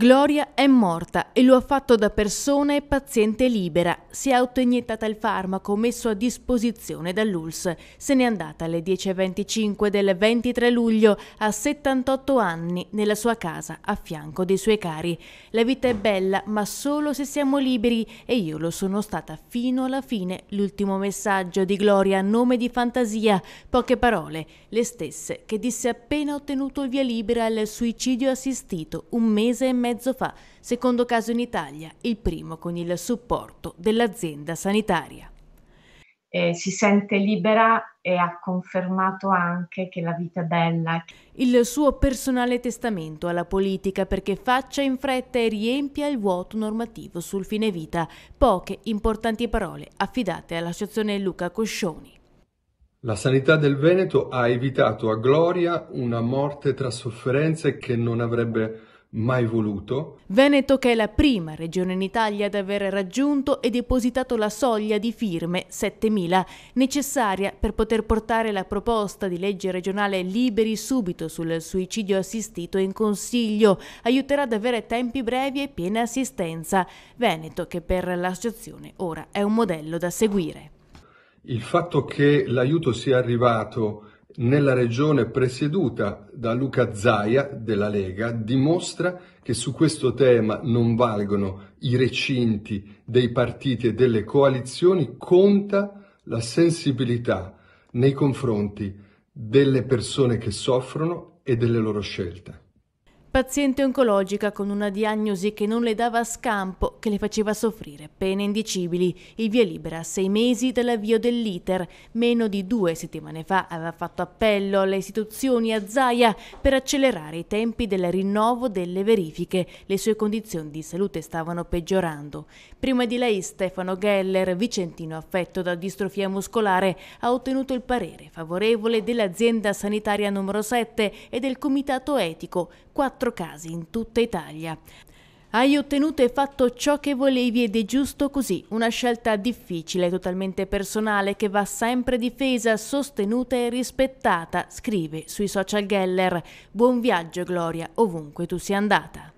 Gloria è morta e lo ha fatto da persona e paziente libera. Si è autoiniettata il farmaco messo a disposizione dall'ULS. Se n'è andata alle 10.25 del 23 luglio a 78 anni nella sua casa a fianco dei suoi cari. La vita è bella, ma solo se siamo liberi e io lo sono stata fino alla fine. L'ultimo messaggio di Gloria a nome di Fantasia, poche parole, le stesse che disse appena ottenuto il via libera al suicidio assistito un mese e mezzo mezzo fa, secondo caso in Italia, il primo con il supporto dell'azienda sanitaria. Eh, si sente libera e ha confermato anche che la vita è bella. Il suo personale testamento alla politica perché faccia in fretta e riempia il vuoto normativo sul fine vita. Poche importanti parole affidate all'associazione Luca Coscioni. La sanità del Veneto ha evitato a Gloria una morte tra sofferenze che non avrebbe mai voluto. Veneto che è la prima regione in Italia ad aver raggiunto e depositato la soglia di firme 7.000 necessaria per poter portare la proposta di legge regionale liberi subito sul suicidio assistito in consiglio aiuterà ad avere tempi brevi e piena assistenza. Veneto che per l'associazione ora è un modello da seguire. Il fatto che l'aiuto sia arrivato nella regione presieduta da Luca Zaia della Lega dimostra che su questo tema non valgono i recinti dei partiti e delle coalizioni, conta la sensibilità nei confronti delle persone che soffrono e delle loro scelte. Paziente oncologica con una diagnosi che non le dava scampo, che le faceva soffrire pene indicibili. Il via libera a sei mesi dall'avvio dell'iter. Meno di due settimane fa aveva fatto appello alle istituzioni a Zaia per accelerare i tempi del rinnovo delle verifiche. Le sue condizioni di salute stavano peggiorando. Prima di lei Stefano Geller, vicentino affetto da distrofia muscolare, ha ottenuto il parere favorevole dell'azienda sanitaria numero 7 e del comitato etico. Quattro quattro casi in tutta Italia. Hai ottenuto e fatto ciò che volevi ed è giusto così, una scelta difficile, totalmente personale, che va sempre difesa, sostenuta e rispettata, scrive sui social Geller. Buon viaggio Gloria, ovunque tu sia andata.